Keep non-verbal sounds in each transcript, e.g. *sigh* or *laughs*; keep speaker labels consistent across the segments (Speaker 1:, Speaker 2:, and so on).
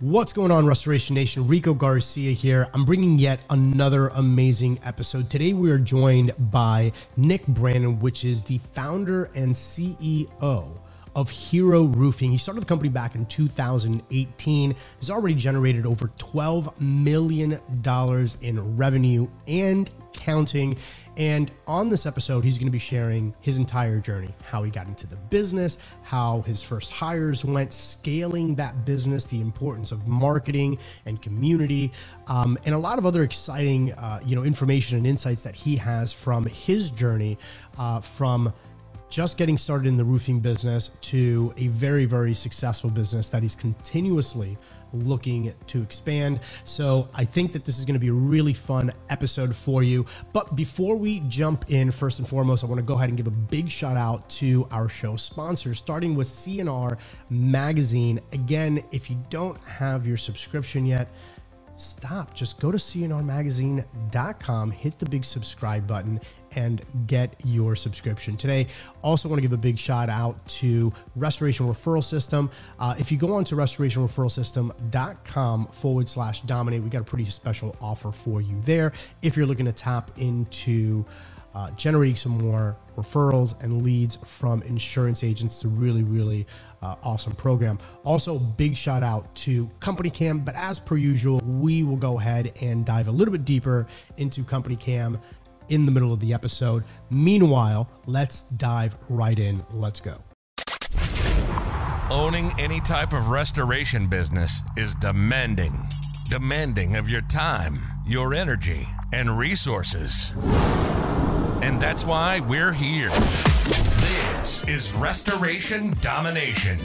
Speaker 1: What's going on, Restoration Nation? Rico Garcia here. I'm bringing yet another amazing episode. Today, we are joined by Nick Branon, which is the founder and CEO of Hero Roofing. He started the company back in 2018. Has already generated over $12 million in revenue and counting. And on this episode, he's going to be sharing his entire journey how he got into the business, how his first hires went, scaling that business, the importance of marketing and community, um, and a lot of other exciting, uh, you know, information and insights that he has from his journey uh, from just getting started in the roofing business to a very, very successful business that he's continuously looking to expand. So I think that this is going to be a really fun episode for you. But before we jump in, first and foremost, I want to go ahead and give a big shout out to our show sponsors, starting with CNR Magazine. Again, if you don't have your subscription yet, stop. Just go to cnrmagazine.com, hit the big subscribe button, and get your subscription today. Also, want to give a big shout out to Restoration Referral System. Uh, if you go on to restorationreferralsystem.com forward slash dominate, we got a pretty special offer for you there. If you're looking to tap into uh, generating some more referrals and leads from insurance agents. to really, really uh, awesome program. Also, big shout out to Company Cam. But as per usual, we will go ahead and dive a little bit deeper into Company Cam in the middle of the episode. Meanwhile, let's dive right in. Let's go.
Speaker 2: Owning any type of restoration business is demanding. Demanding of your time, your energy, and resources. And that's why we're here. This is Restoration Domination.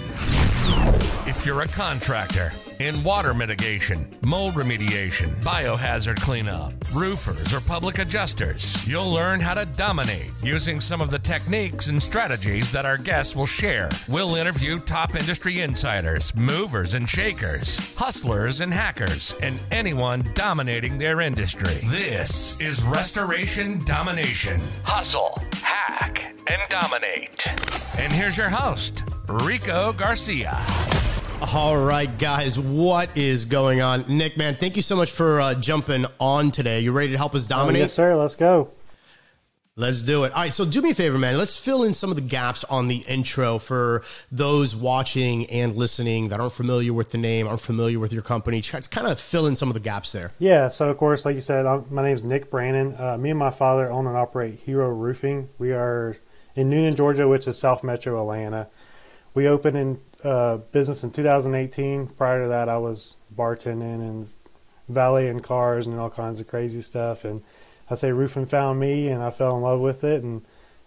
Speaker 2: If you're a contractor, in water mitigation, mold remediation, biohazard cleanup, roofers, or public adjusters. You'll learn how to dominate using some of the techniques and strategies that our guests will share. We'll interview top industry insiders, movers and shakers, hustlers and hackers, and anyone dominating their industry. This is Restoration Domination. Hustle, hack, and dominate. And here's your host, Rico Garcia.
Speaker 1: All right, guys, what is going on? Nick, man, thank you so much for uh, jumping on today. You ready to help us dominate?
Speaker 3: Oh, yes, sir. Let's go.
Speaker 1: Let's do it. All right, so do me a favor, man. Let's fill in some of the gaps on the intro for those watching and listening that aren't familiar with the name, aren't familiar with your company. Just kind of fill in some of the gaps there.
Speaker 3: Yeah, so of course, like you said, I'm, my name is Nick Branon. Uh, me and my father own and operate Hero Roofing. We are in Newnan, Georgia, which is South Metro Atlanta. We opened in uh, business in 2018. Prior to that, I was bartending and valeting cars and all kinds of crazy stuff. And I say roofing found me, and I fell in love with it, and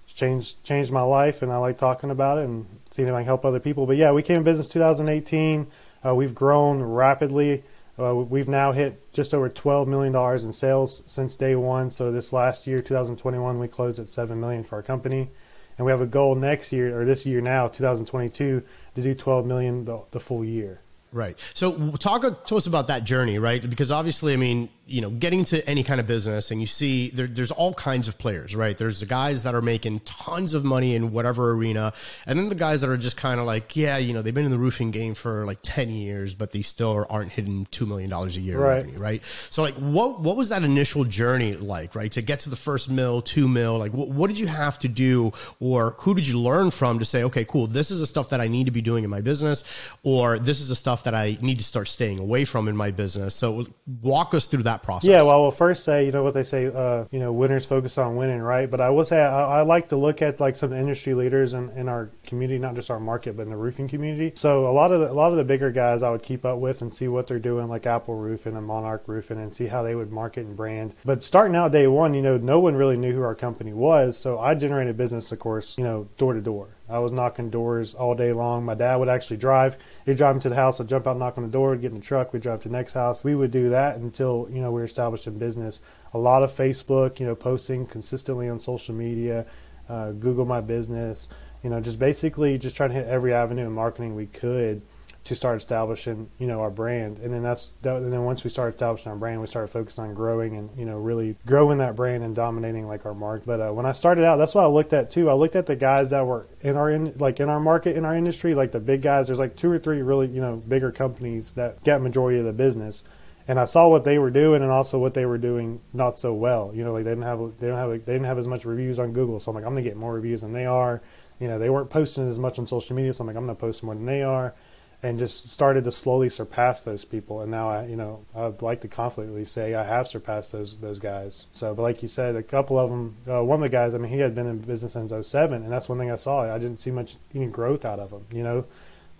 Speaker 3: changed changed my life. And I like talking about it and seeing if I can help other people. But yeah, we came in business 2018. Uh, we've grown rapidly. Uh, we've now hit just over $12 million in sales since day one. So this last year, 2021, we closed at 7 million for our company and we have a goal next year or this year now, 2022, to do 12 million the, the full year.
Speaker 1: Right. So talk uh, to us about that journey, right? Because obviously, I mean, you know, getting to any kind of business and you see there, there's all kinds of players, right? There's the guys that are making tons of money in whatever arena. And then the guys that are just kind of like, yeah, you know, they've been in the roofing game for like 10 years, but they still aren't hitting $2 million a year right. revenue, right? So like, what, what was that initial journey like, right? To get to the first mill, two mill, like what, what did you have to do or who did you learn from to say, okay, cool, this is the stuff that I need to be doing in my business or this is the stuff that I need to start staying away from in my business. So walk us through that process?
Speaker 3: Yeah, well, we'll first say, you know, what they say, uh, you know, winners focus on winning, right? But I will say I, I like to look at like some industry leaders in, in our community, not just our market, but in the roofing community. So a lot of the, a lot of the bigger guys I would keep up with and see what they're doing, like Apple Roofing and Monarch Roofing, and see how they would market and brand. But starting out day one, you know, no one really knew who our company was, so I generated business, of course, you know, door to door. I was knocking doors all day long. My dad would actually drive. He'd drive me to the house. I'd jump out, knock on the door, get in the truck. We'd drive to the next house. We would do that until, you know, we were established in business. A lot of Facebook, you know, posting consistently on social media, uh, Google My Business, you know, just basically just trying to hit every avenue of marketing we could to start establishing, you know, our brand. And then that's that, and then once we started establishing our brand, we started focusing on growing and you know really growing that brand and dominating like our market. But uh, when I started out, that's what I looked at too. I looked at the guys that were in our in like in our market in our industry, like the big guys. There's like two or three really you know bigger companies that get majority of the business. And I saw what they were doing, and also what they were doing not so well. You know, like they didn't have they don't have they didn't have as much reviews on Google. So I'm like, I'm gonna get more reviews than they are. You know, they weren't posting as much on social media. So I'm like, I'm gonna post more than they are and just started to slowly surpass those people. And now I, you know, I'd like to confidently say I have surpassed those those guys. So, but like you said, a couple of them, uh, one of the guys, I mean, he had been in business since 07, and that's one thing I saw. I didn't see much any growth out of him, you know.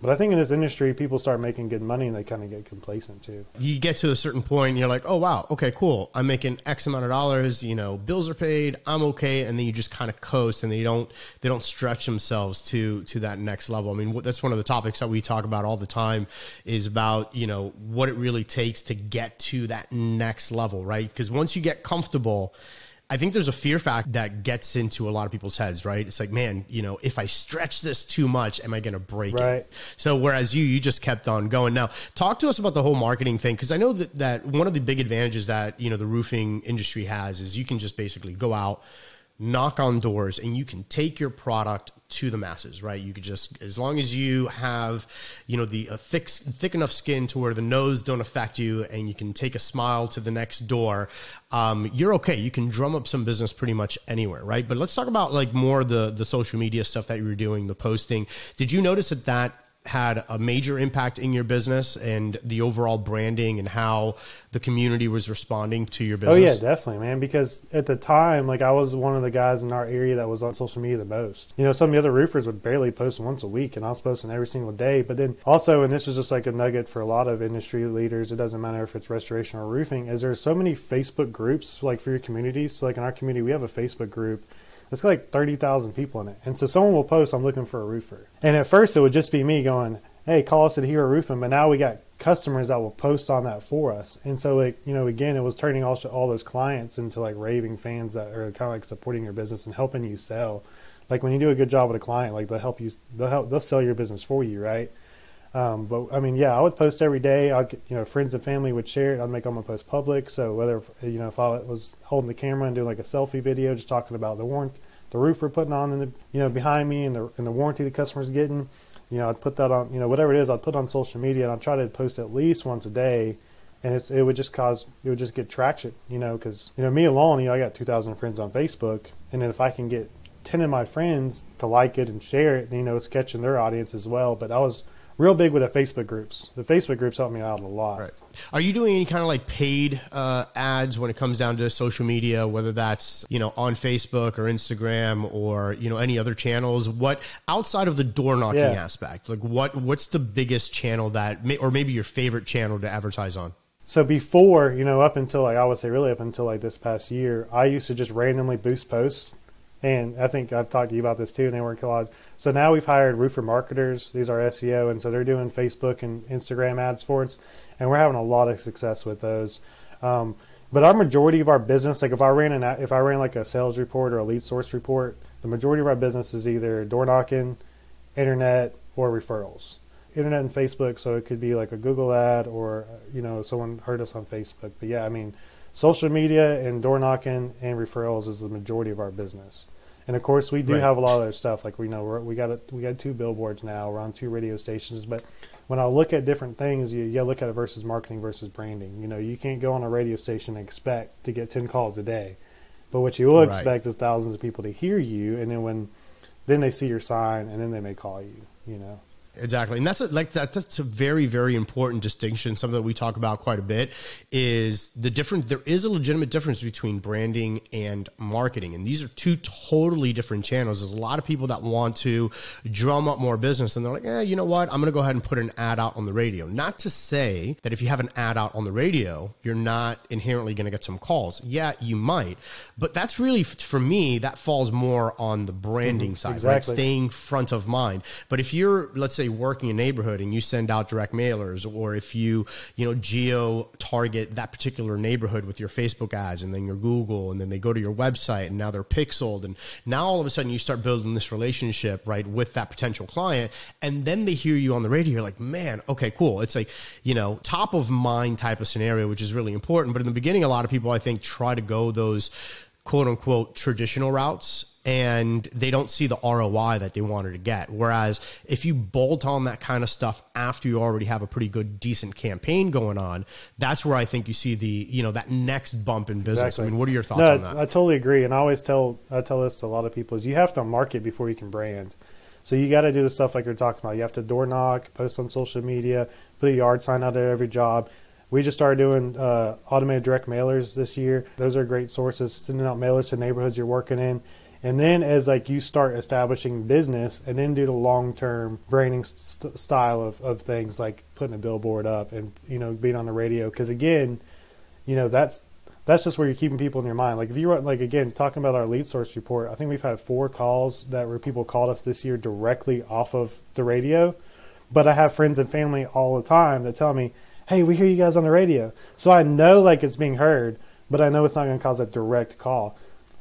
Speaker 3: But I think in this industry, people start making good money and they kind of get complacent too.
Speaker 1: You get to a certain point and you're like, oh, wow, okay, cool. I'm making X amount of dollars, you know, bills are paid, I'm okay. And then you just kind of coast and they don't, they don't stretch themselves to, to that next level. I mean, that's one of the topics that we talk about all the time is about, you know, what it really takes to get to that next level, right? Because once you get comfortable, I think there's a fear factor that gets into a lot of people's heads, right? It's like, man, you know, if I stretch this too much, am I going to break right. it? So, whereas you, you just kept on going. Now, talk to us about the whole marketing thing, because I know that, that one of the big advantages that, you know, the roofing industry has is you can just basically go out, knock on doors, and you can take your product to the masses, right? You could just, as long as you have, you know, the thick, thick enough skin to where the nose don't affect you, and you can take a smile to the next door, um, you're okay. You can drum up some business pretty much anywhere, right? But let's talk about like more the the social media stuff that you were doing, the posting. Did you notice that that had a major impact in your business and the overall branding and how the community was responding to your business?
Speaker 3: Oh yeah, definitely, man. Because at the time, like I was one of the guys in our area that was on social media the most. You know, some of the other roofers would barely post once a week, and I was posting every single day. But then also, and this is just like a nugget for a lot of industry leaders. It doesn't matter if it's restoration or roofing. Is there's so many Facebook groups like for your communities. So like in our community, we have a Facebook group it's got like 30,000 people in it. And so someone will post, I'm looking for a roofer. And at first it would just be me going, hey, call us at Hero Roofing. But now we got customers that will post on that for us. And so, like, you know, again, it was turning all, all those clients into like raving fans that are kind of like supporting your business and helping you sell. Like when you do a good job with a client, like they'll help you, they'll help, they'll sell your business for you, right? Um, but I mean, yeah, I would post every day. I'd you know, friends and family would share it. I'd make all my posts public. So whether, you know, if I was holding the camera and doing like a selfie video, just talking about the warrant, the roof we're putting on in the you know behind me and the and the warranty the customer's getting. You know, I'd put that on you know whatever it is. I'd put on social media and I'd try to post at least once a day. And it's, it would just cause it would just get traction, you know, because you know me alone, you know, I got two thousand friends on Facebook, and then if I can get ten of my friends to like it and share it, you know, it's catching their audience as well. But I was real big with the Facebook groups. The Facebook groups helped me out a lot.
Speaker 1: Right. Are you doing any kind of like paid uh, ads when it comes down to social media, whether that's you know on Facebook or Instagram or you know any other channels? What outside of the door knocking yeah. aspect, like what what's the biggest channel that, or maybe your favorite channel to advertise on?
Speaker 3: So before, you know, up until like I would say really up until like this past year, I used to just randomly boost posts and I think I've talked to you about this too, and they work a lot. So now we've hired roofer marketers. These are SEO, and so they're doing Facebook and Instagram ads for us, and we're having a lot of success with those. Um, but our majority of our business, like if I ran an if I ran like a sales report or a lead source report, the majority of our business is either door knocking, internet, or referrals. Internet and Facebook, so it could be like a Google ad or you know someone heard us on Facebook. But yeah, I mean social media and door knocking and referrals is the majority of our business. And of course, we do right. have a lot of other stuff. Like we know we're, we got a, we got two billboards now. We're on two radio stations. But when I look at different things, you, you look at it versus marketing versus branding. You know, you can't go on a radio station and expect to get ten calls a day. But what you will right. expect is thousands of people to hear you, and then when then they see your sign, and then they may call you. You know.
Speaker 1: Exactly, and that's a, like that, that's a very very important distinction. Something that we talk about quite a bit is the difference. There is a legitimate difference between branding and marketing, and these are two totally different channels. There's a lot of people that want to drum up more business, and they're like, "Yeah, you know what? I'm going to go ahead and put an ad out on the radio." Not to say that if you have an ad out on the radio, you're not inherently going to get some calls. Yeah, you might, but that's really for me that falls more on the branding mm-hmm, side, exactly. right? Staying front of mind. But if you're, let's say say working a neighborhood and you send out direct mailers, or if you you know geo target that particular neighborhood with your Facebook ads and then your Google, and then they go to your website and now they're pixeled, and now all of a sudden you start building this relationship right with that potential client, and then they hear you on the radio, you're like, man, okay, cool. It's like you know top of mind type of scenario, which is really important. But in the beginning, a lot of people I think try to go those quote unquote traditional routes and they don't see the ROI that they wanted to get. Whereas if you bolt on that kind of stuff after you already have a pretty good, decent campaign going on, that's where I think you see the, you know, that next bump in business.
Speaker 3: Exactly.
Speaker 1: I mean, what are your thoughts
Speaker 3: no,
Speaker 1: on that?
Speaker 3: I totally agree, and I always tell I tell this to a lot of people is you have to market before you can brand. So you got to do the stuff like you're talking about. You have to door knock, post on social media, put a yard sign out at every job. We just started doing uh, automated direct mailers this year. Those are great sources, sending out mailers to neighborhoods you're working in. And then as like you start establishing business, and then do the long term branding st- style of, of things like putting a billboard up and you know being on the radio. Because again, you know that's that's just where you're keeping people in your mind. Like if you were like again talking about our lead source report, I think we've had four calls that where people called us this year directly off of the radio. But I have friends and family all the time that tell me, "Hey, we hear you guys on the radio," so I know like it's being heard, but I know it's not going to cause a direct call.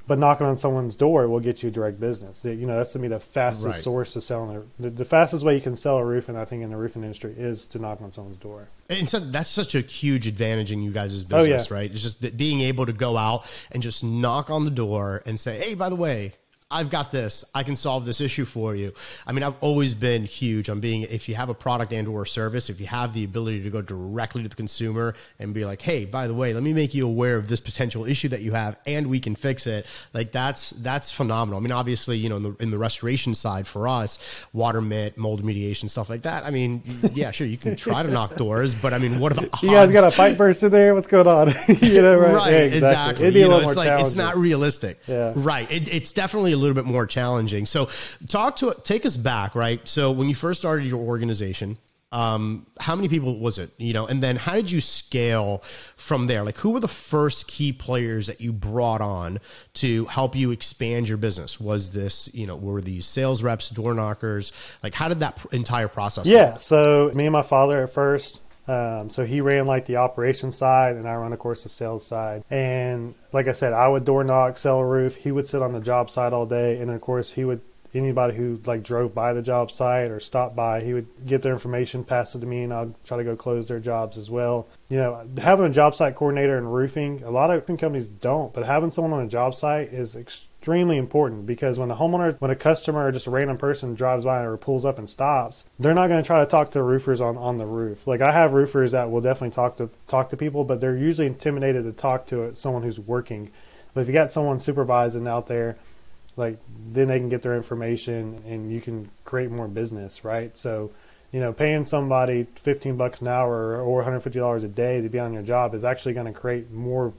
Speaker 3: But knocking on someone's door will get you direct business. You know, that's to me the fastest
Speaker 1: Right.
Speaker 3: source to selling a, the, the fastest way you can sell a roof, and I think in the roofing industry is to knock on someone's door.
Speaker 1: And so that's such a huge advantage in you guys'
Speaker 3: Oh, yeah.
Speaker 1: business, right? It's just that being able to go out and just knock on the door and say, "Hey, by the way, I've got this. I can solve this issue for you." I mean, I've always been huge on being if you have a product and or service, if you have the ability to go directly to the consumer and be like, "Hey, by the way, let me make you aware of this potential issue that you have and we can fix it." Like that's that's phenomenal. I mean, obviously, you know, in the, in the restoration side for us, water mitt, mold mediation, stuff like that. I mean, *laughs* yeah, sure, you can try to knock doors, but I mean, what are the
Speaker 3: You guys got a pipe burst in there? What's going on? *laughs* you know, right?
Speaker 1: Right,
Speaker 3: Yeah,
Speaker 1: exactly.
Speaker 3: It'd be
Speaker 1: You
Speaker 3: a
Speaker 1: know,
Speaker 3: little
Speaker 1: it's
Speaker 3: more
Speaker 1: like
Speaker 3: challenging.
Speaker 1: it's not realistic.
Speaker 3: Yeah.
Speaker 1: Right. It, it's definitely a little bit more challenging. So, talk to take us back. Right. So, when you first started your organization, um, how many people was it? You know, and then how did you scale from there? Like, who were the first key players that you brought on to help you expand your business? Was this, you know, were these sales reps, door knockers? Like, how did that entire process?
Speaker 3: Yeah. So me and my father at first. Um, so he ran like the operations side, and I run, of course, the sales side. And like I said, I would door knock, sell a roof. He would sit on the job site all day, and of course, he would anybody who like drove by the job site or stopped by, he would get their information, pass it to me, and I'd try to go close their jobs as well. You know, having a job site coordinator in roofing, a lot of roofing companies don't, but having someone on a job site is extremely important because when a homeowner, when a customer or just a random person drives by or pulls up and stops, they're not going to try to talk to roofers on, on the roof. Like I have roofers that will definitely talk to talk to people, but they're usually intimidated to talk to someone who's working. But if you got someone supervising out there, like then they can get their information and you can create more business, right? So, you know, paying somebody 15 bucks an hour or $150 a day to be on your job is actually going to create more,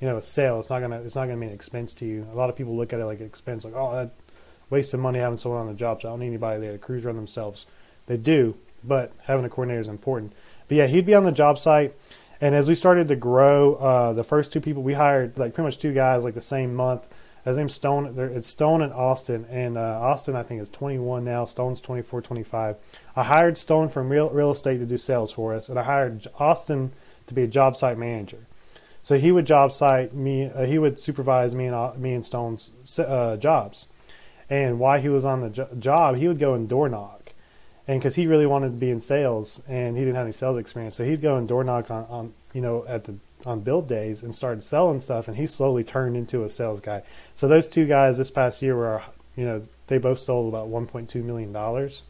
Speaker 3: you know, a sale. It's not to it's not to be an expense to you. A lot of people look at it like an expense like, "Oh, that wasted money having someone on the job, so I don't need anybody there to crews run themselves." They do, but having a coordinator is important. But yeah, he'd be on the job site and as we started to grow, uh, the first two people we hired, like pretty much two guys, like the same month. His name's Stone. It's Stone and Austin, and uh, Austin I think is 21 now. Stone's 24, 25. I hired Stone from real real estate to do sales for us, and I hired Austin to be a job site manager. So he would job site me. Uh, he would supervise me and me and Stone's uh, jobs. And while he was on the jo- job, he would go and door knock, and because he really wanted to be in sales, and he didn't have any sales experience, so he'd go and door knock on, on you know at the on build days and started selling stuff, and he slowly turned into a sales guy. So those two guys this past year were, you know, they both sold about 1.2 million dollars.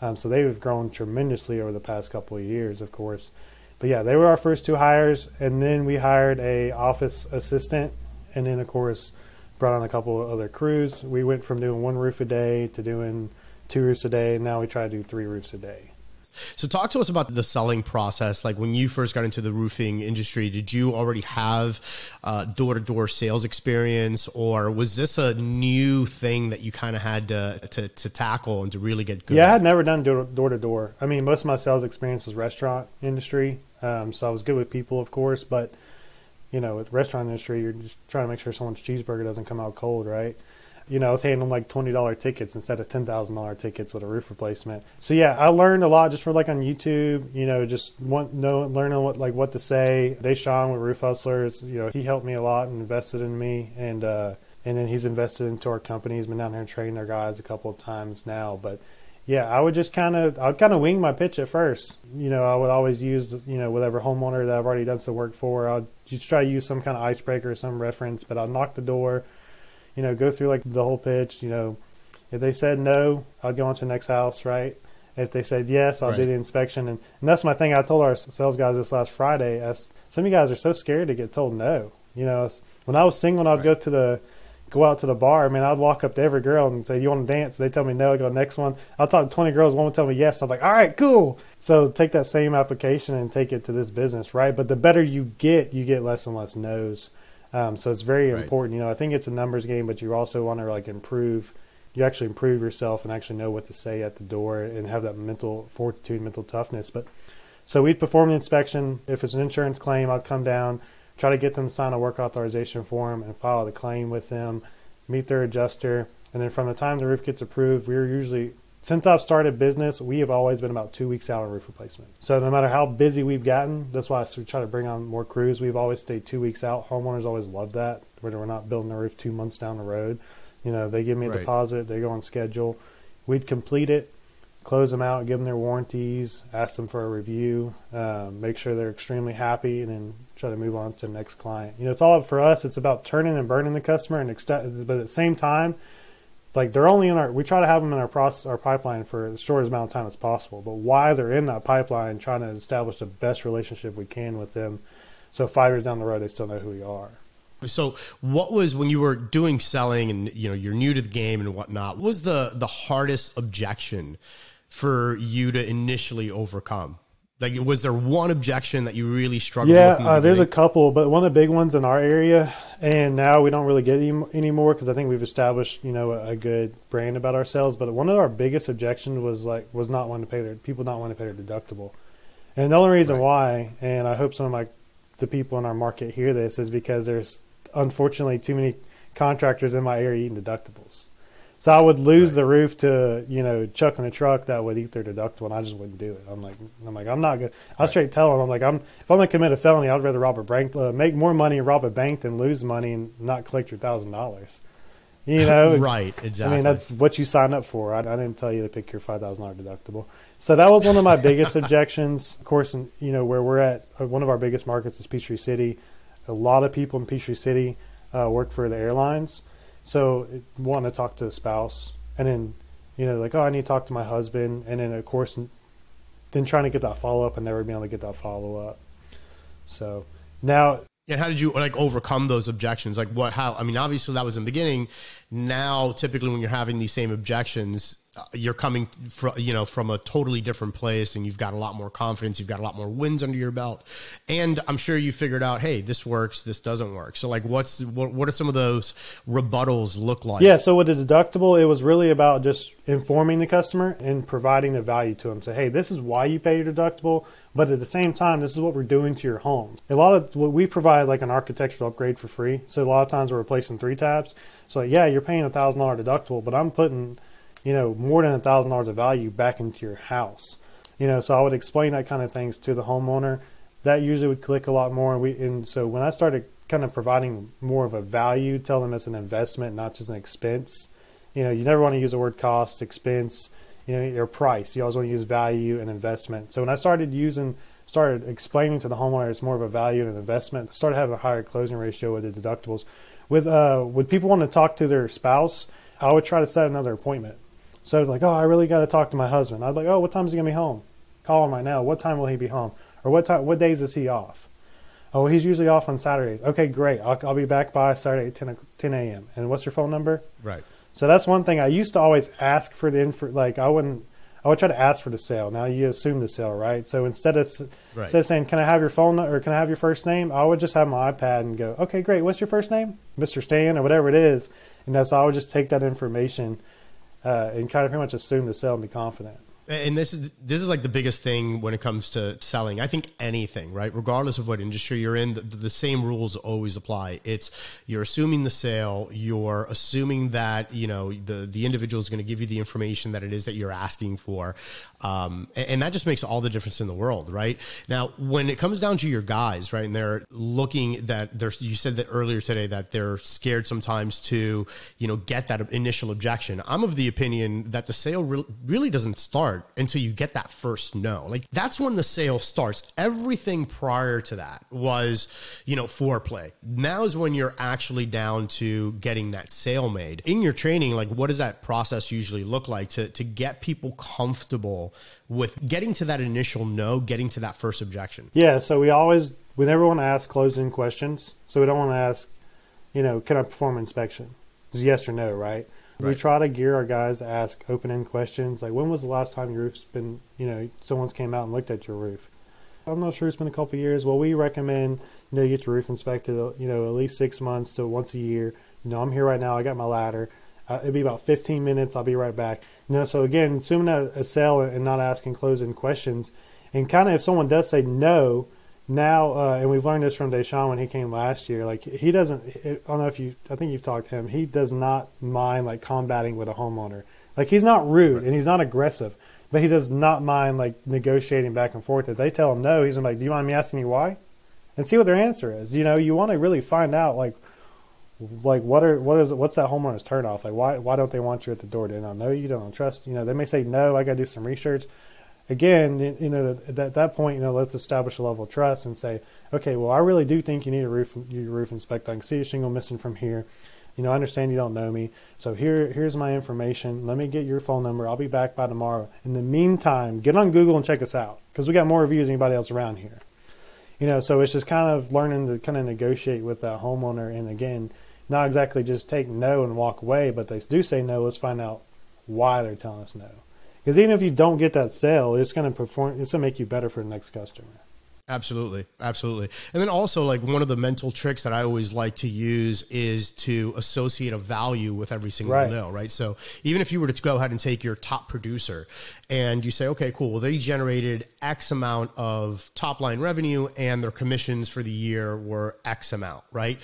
Speaker 3: Um, so they've grown tremendously over the past couple of years, of course. But yeah, they were our first two hires, and then we hired a office assistant, and then of course brought on a couple of other crews. We went from doing one roof a day to doing two roofs a day, and now we try to do three roofs a day.
Speaker 1: So talk to us about the selling process. Like when you first got into the roofing industry, did you already have door to door sales experience, or was this a new thing that you kind of had to, to to tackle and to really get good?
Speaker 3: Yeah, I
Speaker 1: at?
Speaker 3: had never done door to door. I mean, most of my sales experience was restaurant industry, um, so I was good with people, of course. But you know, with restaurant industry, you're just trying to make sure someone's cheeseburger doesn't come out cold, right? You know, I was handling like twenty dollar tickets instead of ten thousand dollar tickets with a roof replacement. So yeah, I learned a lot just for like on YouTube. You know, just want know learning what like what to say. Deshaun with Roof Hustlers, you know, he helped me a lot and invested in me, and uh, and then he's invested into our company. He's been down here and trained our guys a couple of times now, but. Yeah, I would just kind of, I would kind of wing my pitch at first. You know, I would always use, you know, whatever homeowner that I've already done some work for. I'd just try to use some kind of icebreaker, or some reference, but I'd knock the door, you know, go through like the whole pitch. You know, if they said no, I'll go on to the next house, right? If they said yes, I'll right. do the inspection. And, and that's my thing. I told our sales guys this last Friday. As some of you guys are so scared to get told no. You know, when I was single, I'd right. go to the go out to the bar. I mean, I'd walk up to every girl and say, "You want to dance?" They tell me no. I go next one. I'll talk to twenty girls. One would tell me yes. I'm like, "All right, cool." So take that same application and take it to this business, right? But the better you get, you get less and less no's. Um, so it's very right. important. You know, I think it's a numbers game, but you also want to like improve. You actually improve yourself and actually know what to say at the door and have that mental fortitude, mental toughness. But so we'd perform the inspection. If it's an insurance claim, I'd come down, try to get them to sign a work authorization form and file the claim with them, meet their adjuster, and then from the time the roof gets approved, we're usually since I've started business, we have always been about two weeks out on roof replacement. So no matter how busy we've gotten, that's why we try to bring on more crews. We've always stayed two weeks out. Homeowners always love that, where we're not building the roof two months down the road. You know, they give me a right. deposit, they go on schedule. We'd complete it, close them out, give them their warranties, ask them for a review, um, make sure they're extremely happy, and then try to move on to the next client. You know, it's all for us. It's about turning and burning the customer, and ext- but at the same time, like they're only in our we try to have them in our process our pipeline for as short amount of time as possible. But why they're in that pipeline trying to establish the best relationship we can with them so five years down the road they still know who we are.
Speaker 1: So what was when you were doing selling and you know you're new to the game and whatnot what was the the hardest objection for you to initially overcome? Like, was there one objection that you really struggled
Speaker 3: yeah,
Speaker 1: with?
Speaker 3: Yeah, uh, there's a couple, but one of the big ones in our area, and now we don't really get any anymore because I think we've established, you know, a, a, good brand about ourselves. But one of our biggest objections was like was not wanting to pay their people not wanting to pay their deductible, and the only reason right. why, and I hope some of my the people in our market hear this, is because there's unfortunately too many contractors in my area eating deductibles. So I would lose right. the roof to you know chucking a truck that would eat their deductible, and I just wouldn't do it. I'm like, I'm like, I'm not good. I right. straight tell them, I'm like, I'm if I'm gonna commit a felony, I'd rather rob a bank, uh, make more money and rob a bank than lose money and not collect your thousand dollars. You know, *laughs*
Speaker 1: right? Exactly.
Speaker 3: I mean, that's what you sign up for. I, I didn't tell you to pick your five thousand dollar deductible. So that was one of my *laughs* biggest objections. Of course, and you know where we're at. Uh, one of our biggest markets is Peachtree City. A lot of people in Peachtree City uh, work for the airlines. So want to talk to the spouse and then you know like oh I need to talk to my husband, and then of course then trying to get that follow up and never being able to get that follow up. So now
Speaker 1: and how did you like overcome those objections? Like what? How? I mean, obviously that was in the beginning. Now, typically, when you're having these same objections, you're coming from you know from a totally different place and you've got a lot more confidence you've got a lot more wins under your belt. And i'm sure you figured out hey this works this doesn't work. So like what's what, what are some of those rebuttals look like?
Speaker 3: Yeah so with the deductible it was really about just informing the customer and providing the value to them. Say hey this is why you pay your deductible but at the same time this is what we're doing to your home. A lot of what we provide like an architectural upgrade for free. So a lot of times we're replacing three tabs. So yeah you're paying a thousand dollar deductible but i'm putting you know, more than a thousand dollars of value back into your house. You know, so I would explain that kind of things to the homeowner. That usually would click a lot more. And we and so when I started kind of providing more of a value, tell them it's an investment, not just an expense. You know, you never want to use the word cost, expense, you know, your price. You always want to use value and investment. So when I started using started explaining to the homeowner it's more of a value and an investment, started having a higher closing ratio with the deductibles. With uh, with people want to talk to their spouse, I would try to set another appointment. So I was like, oh, I really got to talk to my husband. I'd be like, oh, what time is he gonna be home? Call him right now. What time will he be home? Or what time? What days is he off? Oh, he's usually off on Saturdays. Okay, great. I'll, I'll be back by Saturday at 10, 10 a.m. And what's your phone number?
Speaker 1: Right.
Speaker 3: So that's one thing. I used to always ask for the info. Like I wouldn't. I would try to ask for the sale. Now you assume the sale, right? So instead of right. instead of saying, "Can I have your phone or can I have your first name?" I would just have my iPad and go, "Okay, great. What's your first name, Mister Stan or whatever it is." And that's I would just take that information uh, and kind of pretty much assume the sell and be confident.
Speaker 1: And this is this is like the biggest thing when it comes to selling. I think anything, right? Regardless of what industry you're in, the, the same rules always apply. It's you're assuming the sale, you're assuming that you know the the individual is going to give you the information that it is that you're asking for, um, and, and that just makes all the difference in the world, right? Now, when it comes down to your guys, right, and they're looking that there's you said that earlier today that they're scared sometimes to you know get that initial objection. I'm of the opinion that the sale re- really doesn't start until you get that first no. Like that's when the sale starts. Everything prior to that was, you know, foreplay. Now is when you're actually down to getting that sale made. In your training, like what does that process usually look like to to get people comfortable with getting to that initial no, getting to that first objection?
Speaker 3: Yeah, so we always we never want to ask closed-in questions. So we don't want to ask, you know, can I perform inspection? It's yes or no, right? Right. We try to gear our guys to ask open end questions like, when was the last time your roof's been, you know, someone's came out and looked at your roof? I'm not sure it's been a couple years. Well, we recommend you know you get your roof inspected, you know, at least six months to once a year. You know, I'm here right now. I got my ladder. Uh, it'll be about 15 minutes. I'll be right back. You know, so again, assuming a, a sale and not asking closing questions, and kind of if someone does say no, now, uh, and we've learned this from Deshaun when he came last year. Like he doesn't. I don't know if you. I think you've talked to him. He does not mind like combating with a homeowner. Like he's not rude and he's not aggressive, but he does not mind like negotiating back and forth. If they tell him no, he's like, "Do you mind me asking you why?" And see what their answer is. You know, you want to really find out like, like what are what is what's that homeowner's turn off? Like why why don't they want you at the door? Do they not know you? Don't trust? You know, they may say no. I got to do some research again, you know, at that point, you know, let's establish a level of trust and say, okay, well, I really do think you need a roof, your roof inspected. I can see a shingle missing from here. You know, I understand you don't know me, so here, here's my information. Let me get your phone number. I'll be back by tomorrow. In the meantime, get on Google and check us out because we got more reviews than anybody else around here. You know, so it's just kind of learning to kind of negotiate with that homeowner, and again, not exactly just take no and walk away, but they do say no. Let's find out why they're telling us no. Because even if you don't get that sale, it's going to perform. It's going to make you better for the next customer.
Speaker 1: Absolutely, absolutely. And then also, like one of the mental tricks that I always like to use is to associate a value with every single right. no, right? So even if you were to go ahead and take your top producer and you say, okay, cool, well, they generated X amount of top line revenue and their commissions for the year were X amount, right?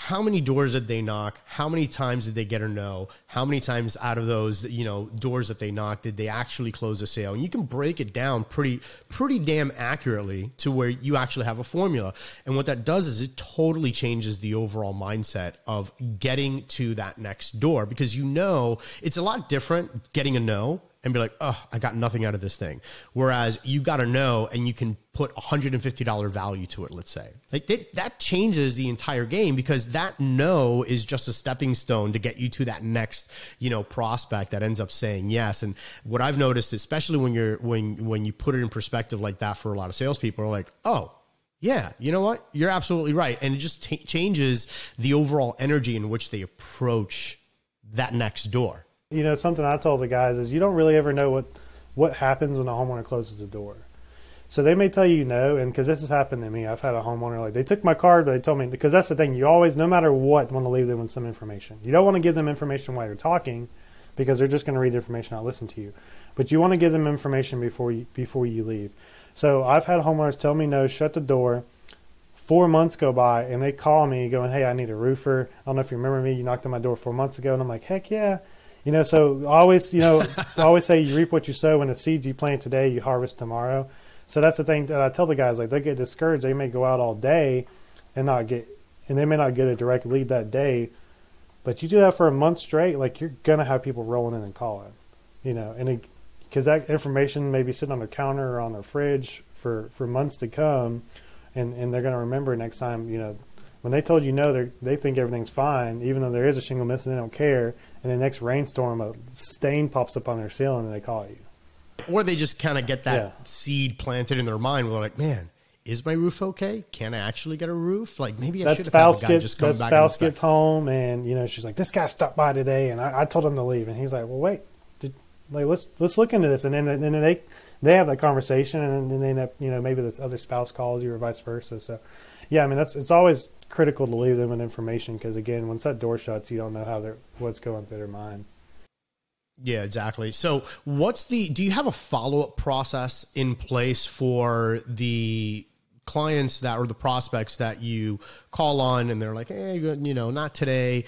Speaker 1: How many doors did they knock? How many times did they get a no? How many times out of those, you know, doors that they knocked did they actually close a sale? And you can break it down pretty, pretty damn accurately to where you actually have a formula. And what that does is it totally changes the overall mindset of getting to that next door because you know it's a lot different getting a no and be like, oh, I got nothing out of this thing. Whereas you got to know and you can put $150 value to it, let's say. Like that, that changes the entire game because that no is just a stepping stone to get you to that next, you know, prospect that ends up saying yes. And what I've noticed, especially when you're, when, when you put it in perspective like that for a lot of salespeople are like, oh, yeah, you know what? You're absolutely right. And it just changes the overall energy in which they approach that next door.
Speaker 3: You know, something I told the guys is you don't really ever know what what happens when a homeowner closes the door. So they may tell you no, and because this has happened to me, I've had a homeowner like they took my card, but they told me because that's the thing. You always, no matter what, want to leave them with some information. You don't want to give them information while you're talking, because they're just going to read the information, not listen to you. But you want to give them information before you before you leave. So I've had homeowners tell me no, shut the door. Four months go by, and they call me going, "Hey, I need a roofer. I don't know if you remember me. You knocked on my door four months ago." And I'm like, "Heck yeah." You know, so always, you know, *laughs* always say you reap what you sow, and the seeds you plant today, you harvest tomorrow. So that's the thing that I tell the guys. Like they get discouraged, they may go out all day and not get, and they may not get a direct lead that day. But you do that for a month straight, like you're gonna have people rolling in and calling, you know, and because that information may be sitting on their counter or on their fridge for for months to come, and and they're gonna remember next time, you know, when they told you no, they they think everything's fine, even though there is a shingle missing, they don't care. And the next rainstorm, a stain pops up on their ceiling, and they call you.
Speaker 1: Or they just kind of get that yeah. seed planted in their mind. Where they're like, man, is my roof okay? Can I actually get a roof? Like maybe I
Speaker 3: that spouse gets that spouse gets home, and you know she's like, this guy stopped by today, and I, I told him to leave, and he's like, well, wait, did, like let's let's look into this, and then and then they they have that conversation, and then they end up, you know maybe this other spouse calls you or vice versa. So yeah, I mean that's it's always critical to leave them with information because again, once that door shuts, you don't know how they're what's going through their mind.
Speaker 1: Yeah, exactly. So, what's the? Do you have a follow up process in place for the clients that or the prospects that you call on and they're like, hey, you know, not today,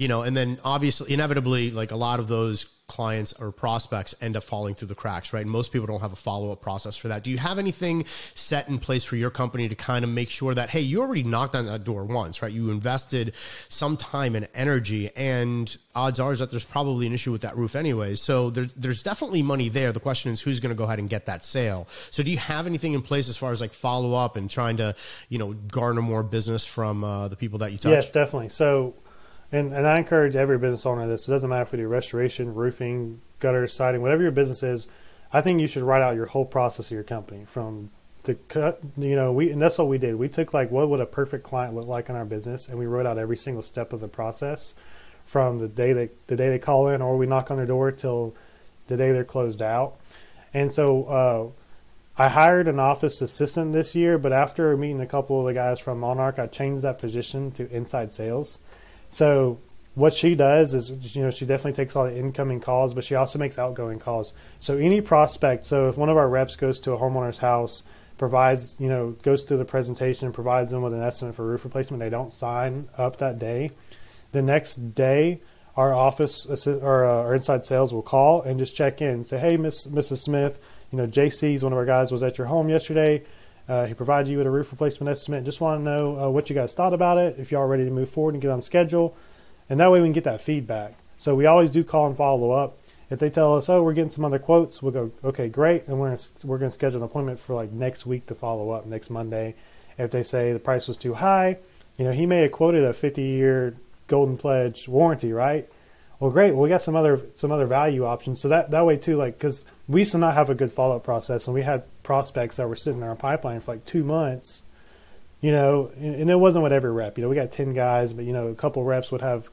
Speaker 1: you know, and then obviously, inevitably, like a lot of those clients or prospects end up falling through the cracks, right? And most people don't have a follow up process for that. Do you have anything set in place for your company to kind of make sure that, hey, you already knocked on that door once, right? You invested some time and energy, and odds are is that there's probably an issue with that roof anyway. So there, there's definitely money there. The question is who's going to go ahead and get that sale. So do you have anything in place as far as like follow up and trying to, you know, garner more business from uh, the people that you touch?
Speaker 3: Yes, definitely. So and and I encourage every business owner this. It doesn't matter if we do restoration, roofing, gutter, siding, whatever your business is. I think you should write out your whole process of your company from to cut. You know, we and that's what we did. We took like what would a perfect client look like in our business, and we wrote out every single step of the process from the day they the day they call in or we knock on their door till the day they're closed out. And so uh, I hired an office assistant this year, but after meeting a couple of the guys from Monarch, I changed that position to inside sales so what she does is, you know, she definitely takes all the incoming calls, but she also makes outgoing calls. So any prospect, so if one of our reps goes to a homeowner's house, provides, you know, goes through the presentation and provides them with an estimate for roof replacement, they don't sign up that day. The next day, our office or uh, our inside sales will call and just check in, say, "Hey, Miss Mrs. Smith, you know, JC's one of our guys was at your home yesterday. Uh, he provided you with a roof replacement estimate. Just want to know uh, what you guys thought about it, if y'all ready to move forward and get on schedule. And that way we can get that feedback. So we always do call and follow up. If they tell us, oh, we're getting some other quotes, we'll go, okay, great. And we're gonna, we're going to schedule an appointment for like next week to follow up next Monday. If they say the price was too high, you know, he may have quoted a 50 year golden pledge warranty, right? Well, great. Well, we got some other some other value options. So that that way too, like because we used to not have a good follow up process, and we had prospects that were sitting in our pipeline for like two months. You know, and, it wasn't with every rep. You know, we got ten guys, but you know, a couple reps would have,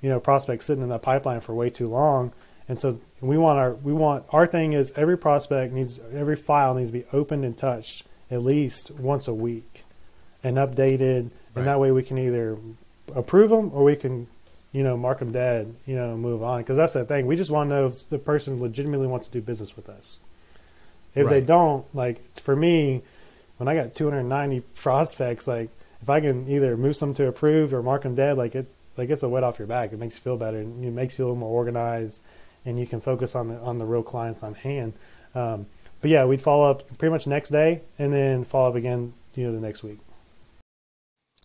Speaker 3: you know, prospects sitting in that pipeline for way too long. And so we want our we want our thing is every prospect needs every file needs to be opened and touched at least once a week, and updated, right. and that way we can either approve them or we can you know, mark them dead, you know, move on. Because that's the thing. We just want to know if the person legitimately wants to do business with us. If right. they don't, like for me, when I got 290 *laughs* prospects, like if I can either move some to approved or mark them dead, like it, like it's a wet off your back. It makes you feel better and it makes you a little more organized, and you can focus on the on the real clients on hand. Um, but yeah, we'd follow up pretty much next day, and then follow up again, you know, the next week.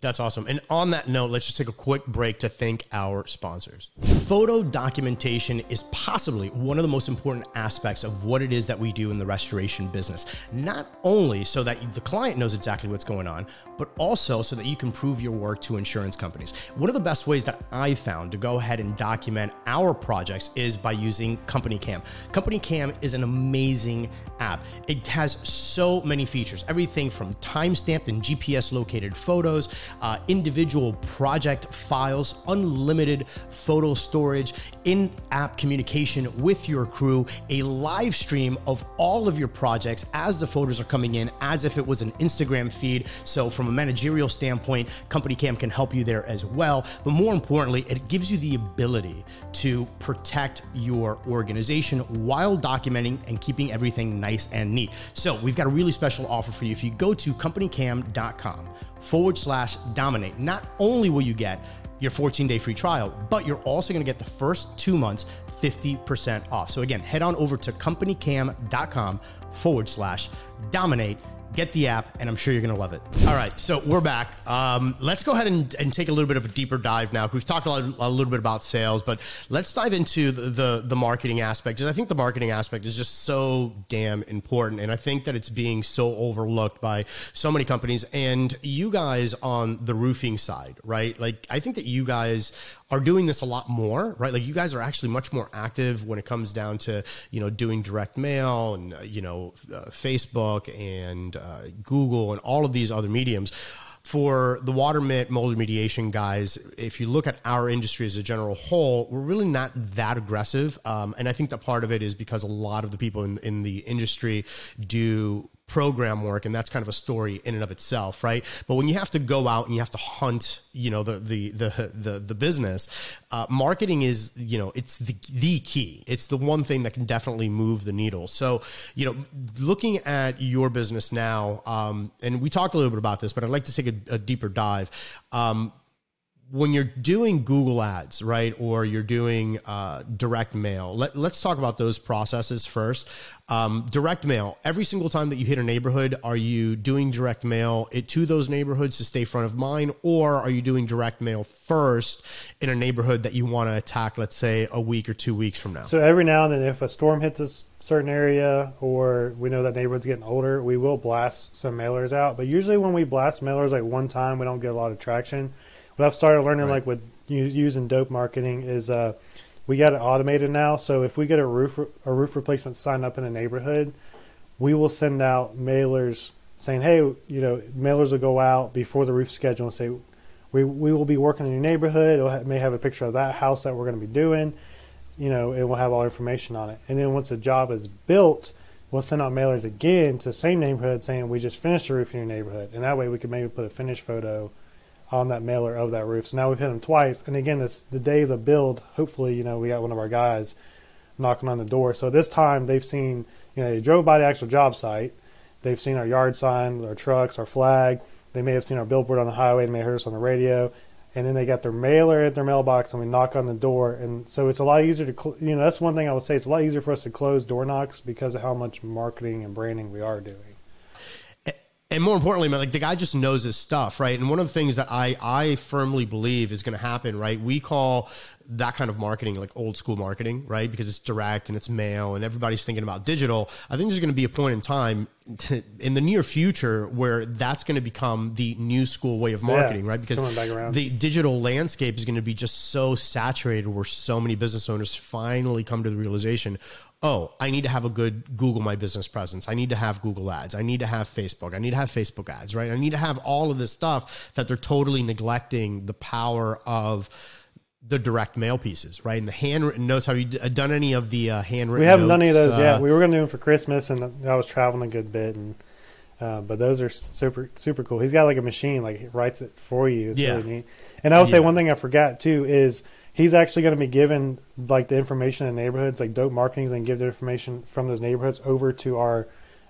Speaker 1: That's awesome. And on that note, let's just take a quick break to thank our sponsors. Photo documentation is possibly one of the most important aspects of what it is that we do in the restoration business. Not only so that the client knows exactly what's going on, but also so that you can prove your work to insurance companies. One of the best ways that I found to go ahead and document our projects is by using Company Cam. Company Cam is an amazing app. It has so many features, everything from time-stamped and GPS located photos, uh, individual project files, unlimited photo storage, in app communication with your crew, a live stream of all of your projects as the photos are coming in, as if it was an Instagram feed. So, from a managerial standpoint, Company Cam can help you there as well. But more importantly, it gives you the ability to protect your organization while documenting and keeping everything nice and neat. So, we've got a really special offer for you. If you go to companycam.com, forward slash dominate. Not only will you get your 14 day free trial, but you're also going to get the first two months 50% off. So again, head on over to companycam.com forward slash dominate get the app, and I'm sure you're going to love it. All right, so we're back. Um, let's go ahead and, and, take a little bit of a deeper dive now. We've talked a, lot, a little bit about sales, but let's dive into the, the, the marketing aspect. And I think the marketing aspect is just so damn important, and I think that it's being so overlooked by so many companies. And you guys on the roofing side, right? Like, I think that you guys are doing this a lot more, right? Like you guys are actually much more active when it comes down to you know doing direct mail and uh, you know uh, Facebook and uh, Google and all of these other mediums. For the water mit mold remediation guys, if you look at our industry as a general whole, we're really not that aggressive, um, and I think that part of it is because a lot of the people in, in the industry do program work and that's kind of a story in and of itself right? But when you have to go out and you have to hunt you know the the the the, the business uh, marketing is you know it's the the key. It's the one thing that can definitely move the needle. So you know looking at your business now um, and we talked a little bit about this but i'd like to take a, a deeper dive. Um, when you're doing Google Ads, right, or you're doing uh, direct mail, let, us talk about those processes first. Um, direct mail, every single time that you hit a neighborhood, are you doing direct mail it, to those neighborhoods to stay front of mind, or are you doing direct mail first in a neighborhood that you want to attack, let's say, a week or two weeks from now?
Speaker 3: So every now and then, if a storm hits a certain area, or we know that neighborhood's getting older, we will blast some mailers out. But usually, when we blast mailers like one time, we don't get a lot of traction what I've started learning, right. like with using dope marketing, is uh, we got it automated now. So if we get a roof a roof replacement sign up in a neighborhood, we will send out mailers saying, "Hey, you know, mailers will go out before the roof schedule and say." We, we will be working in your neighborhood. It may have a picture of that house that we're going to be doing. You know, it will have all information on it. And then once a job is built, we'll send out mailers again to the same neighborhood saying we just finished the roof in your neighborhood. And that way we could maybe put a finished photo on that mailer of that roof. So now we've hit them twice. And again, it's the day of the build. Hopefully, you know, we got one of our guys knocking on the door. So this time they've seen, you know, they drove by the actual job site. They've seen our yard sign, our trucks, our flag. They may have seen our billboard on the highway. They may have heard us on the radio. And then they got their mailer at their mailbox and we knock on the door. And so it's a lot easier to, cl- you know, that's one thing I would say. It's a lot easier for us to close door knocks because of how much marketing and branding we are doing
Speaker 1: and more importantly, man, like the guy just knows his stuff, right? And one of the things that I I firmly believe is going to happen, right? We call that kind of marketing like old school marketing, right? Because it's direct and it's mail, and everybody's thinking about digital. I think there's going to be a point in time to, *laughs* in the near future where that's going to become the new school way of marketing,
Speaker 3: yeah,
Speaker 1: right? Because the digital landscape is going to be just so saturated, where so many business owners finally come to the realization, oh, I need to have a good Google My Business presence. I need to have Google Ads. I need to have Facebook. I need to have Facebook ads, right? I need to have all of this stuff that they're totally neglecting the power of the direct mail pieces, right? And the handwritten notes. Have you done any of the uh, handwritten?
Speaker 3: We haven't
Speaker 1: notes,
Speaker 3: done any of those uh, yet. We were going to do them for Christmas, and I was traveling a good bit, and uh, but those are super super cool. He's got like a machine, like he writes it for you. It's yeah. really neat. And I will yeah. say one thing I forgot too is he's actually going to be given like the information in neighborhoods, like Dope Marketing's, and give the information from those neighborhoods over to our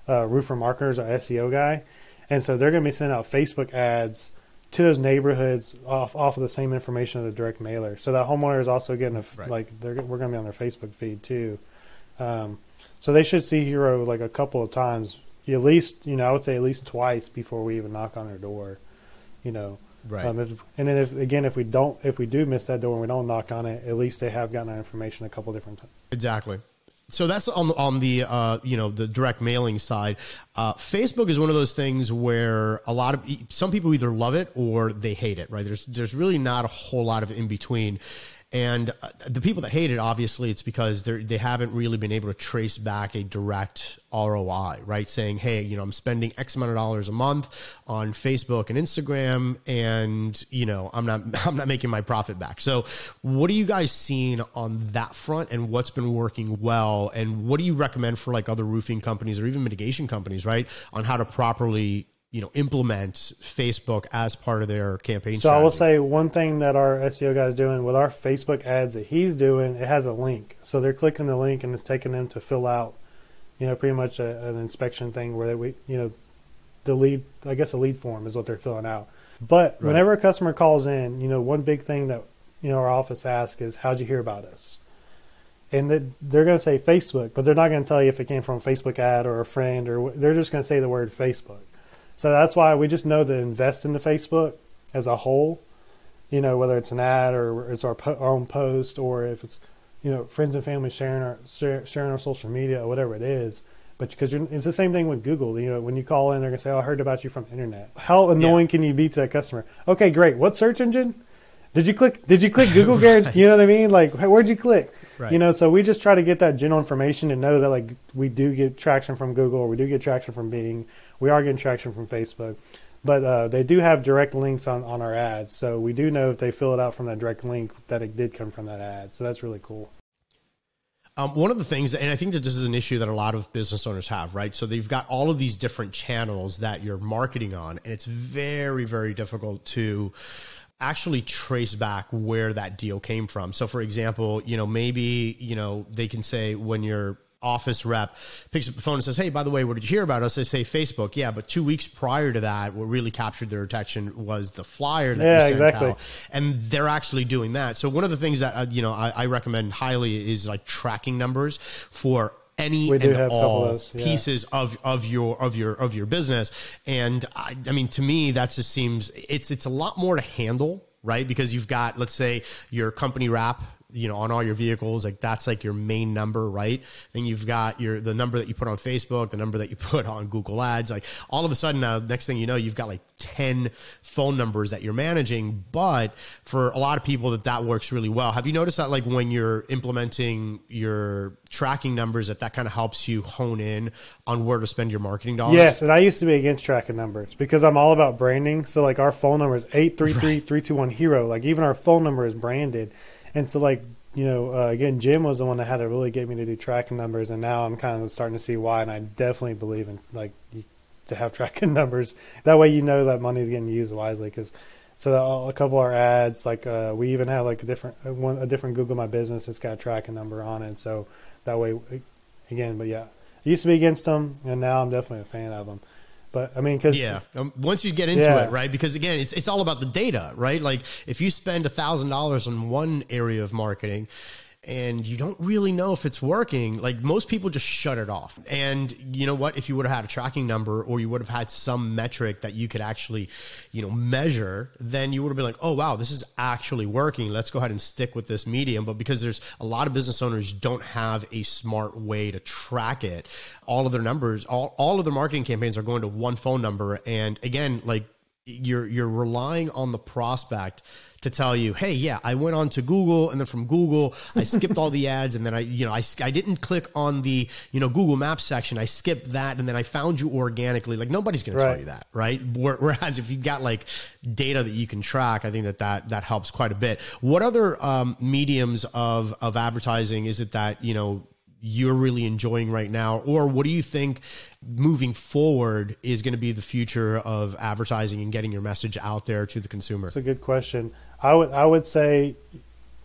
Speaker 3: uh, roofer marketers, our SEO guy, and so they're going to be sending out Facebook ads to those neighborhoods off off of the same information of the direct mailer. So that homeowner is also getting a right. like they're we're going to be on their Facebook feed too. Um, so they should see Hero like a couple of times, at least you know I would say at least twice before we even knock on their door. You know,
Speaker 1: Right. Um,
Speaker 3: if, and then if, again, if we don't, if we do miss that door and we don't knock on it, at least they have gotten our information a couple different times.
Speaker 1: Exactly. So that's on on the uh, you know the direct mailing side. Uh, Facebook is one of those things where a lot of some people either love it or they hate it. Right? There's there's really not a whole lot of in between. And uh, the people that hate it, obviously, it's because they they haven't really been able to trace back a direct ROI, right? Saying, hey, you know, I'm spending X amount of dollars a month on Facebook and Instagram, and you know, I'm not *laughs* I'm not making my profit back. So, what are you guys seeing on that front, and what's been working well, and what do you recommend for like other roofing companies or even mitigation companies, right, on how to properly you know implement Facebook as part of their campaign.
Speaker 3: So
Speaker 1: strategy.
Speaker 3: I will say one thing that our SEO guy is doing with our Facebook ads that he's doing, it has a link. So they're clicking the link and it's taking them to fill out, you know, pretty much a, an inspection thing where they we you know the lead I guess a lead form is what they're filling out. But right. whenever a customer calls in, you know, one big thing that you know our office asks is how'd you hear about us? And they're going to say Facebook, but they're not going to tell you if it came from a Facebook ad or a friend, or they're just going to say the word Facebook. So that's why we just know to invest into Facebook as a whole. You know, whether it's an ad or it's our, po- our own post or if it's you know friends and family sharing our sharing our social media or whatever it is. But because it's the same thing with Google. You know, when you call in, they're gonna say, "Oh, I heard about you from the internet." How annoying yeah. can you be to that customer? Okay, great. What search engine? Did you click? Did you click *laughs* Google, Garrett? You know what I mean? Like, where'd you click? Right. You know, so we just try to get that general information and know that like we do get traction from Google or we do get traction from Bing we are getting traction from Facebook, but uh, they do have direct links on, on our ads. So we do know if they fill it out from that direct link that it did come from that ad. So that's really cool.
Speaker 1: Um, one of the things, and I think that this is an issue that a lot of business owners have, right? So they've got all of these different channels that you're marketing on, and it's very, very difficult to actually trace back where that deal came from. So for example, you know, maybe, you know, they can say when you're office rep picks up the phone and says, Hey, by the way, what did you hear about us? They say Facebook. Yeah, but two weeks prior to that, what really captured their attention was the flyer that
Speaker 3: yeah, exactly. Out.
Speaker 1: And they're actually doing that. So one of the things that, uh, you know, I, I recommend highly is like tracking numbers for any and all of yeah. pieces of, of your of your of your business. And I, I mean, to me, that just seems it's it's a lot more to handle right? Because you've got, let's say, your company wrap you know on all your vehicles like that's like your main number right? Then you've got your the number that you put on facebook the number that you *laughs* put on google ads like all of a sudden now next thing you know you've got like 10 phone numbers that you're managing. But for a lot of people that that works really well have you noticed that like when you're implementing your tracking numbers that that kind of helps you hone in on where to spend your marketing dollars?
Speaker 3: Yes and i used to be against tracking numbers because i'm all about branding. So like our phone number is 833 hero. Like even our phone number is branded and so like you know, uh, again, Jim was the one that had to really get me to do tracking numbers, and now I'm kind of starting to see why. And I definitely believe in like to have *laughs* tracking numbers. That way, you know that money is getting used wisely. Because so a couple of our ads, like uh, we even have like a different uh, one, a different Google My Business. It's got a tracking number on it. So that way, again, but yeah, I used to be against them, and now I'm definitely a fan of them. But I mean, because
Speaker 1: yeah, um, once you get into yeah. it, right? Because again, it's it's all about the data, right? Like if you spend a thousand dollars on one area of marketing, and you don't really know if it's working, like most people just shut it off. And you know what? If you would have had a tracking number or you would have had some metric that you could actually, you know, measure, then you would have been like, oh, wow, this is actually working. Let's go ahead and stick with this medium. But because there's a lot of business owners don't have a smart way to track it, all of their numbers, all, all of their marketing campaigns are going to one phone number. And again, like you're, you're relying on the prospect to tell you, hey, yeah, I went on to Google and then from Google, I skipped all the *laughs* ads and then I, you know, I, I didn't click on the, you know, Google Maps section. I skipped that and then I found you organically. Like nobody's going right. to tell you that, right? Whereas if you've got like data that you can track, I think that that, that helps quite a bit. What other um, mediums of, of advertising is it that, you know, you're really enjoying right now? Or what do you think moving forward is going to be the future of advertising and getting your message out there to the consumer?
Speaker 3: It's a good question. I would I would say